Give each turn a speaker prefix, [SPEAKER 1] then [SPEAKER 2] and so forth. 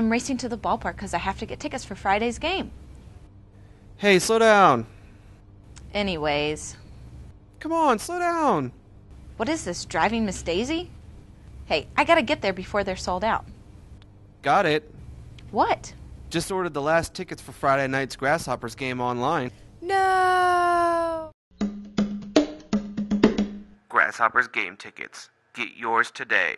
[SPEAKER 1] I'm racing to the ballpark because I have to get tickets for Friday's game.
[SPEAKER 2] Hey, slow down.
[SPEAKER 1] Anyways,
[SPEAKER 2] Come on, slow down.
[SPEAKER 1] what is this, driving Miss Daisy? Hey, I gotta get there before they're sold out.
[SPEAKER 2] Got it.
[SPEAKER 1] What?
[SPEAKER 2] Just ordered the last tickets for Friday night's Grasshoppers game online.
[SPEAKER 1] No!
[SPEAKER 2] Grasshoppers game tickets. Get yours today.